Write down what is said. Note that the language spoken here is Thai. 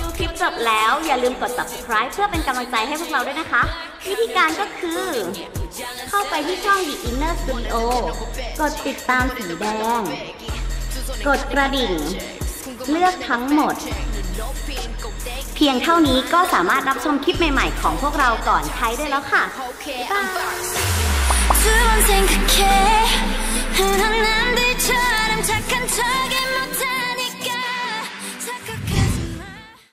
ดูคลิปจบแล้วอย่าลืมกด subscribe เพื่อเป็นกำลังใจให้พวกเราด้วยนะคะ วิธีการก็คือ เข้าไปที่ช่อง The Inner Studio กดติดตามสีแดง กดกระดิ่ง เลือกทั้งหมด เพียงเท่านี้ก็สามารถรับชมคลิปใหม่ ๆ ของพวกเราก่อนใครได้แล้วค่ะบ๊ายบาย